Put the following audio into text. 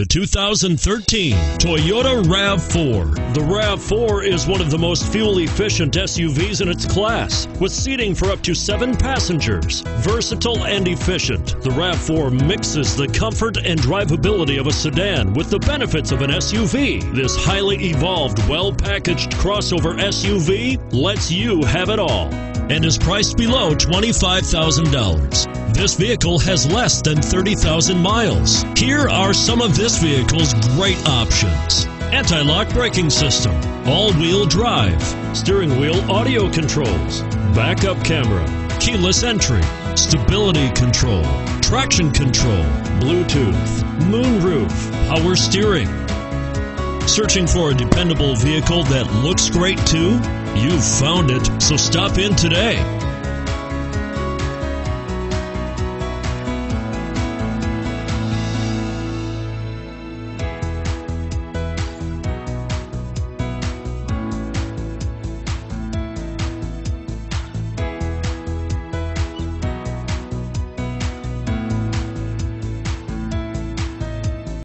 The 2013 Toyota RAV4. The RAV4 is one of the most fuel efficient SUVs in its class, with seating for up to seven passengers. Versatile and efficient, the RAV4 mixes the comfort and drivability of a sedan with the benefits of an SUV. This highly evolved, well packaged crossover SUV lets you have it all and is priced below $25,000. This vehicle has less than 30,000 miles. Here are some of this vehicle's great options. Anti-lock braking system, all-wheel drive, steering wheel audio controls, backup camera, keyless entry, stability control, traction control, Bluetooth, moonroof, power steering. Searching for a dependable vehicle that looks great too? You've found it, so stop in today.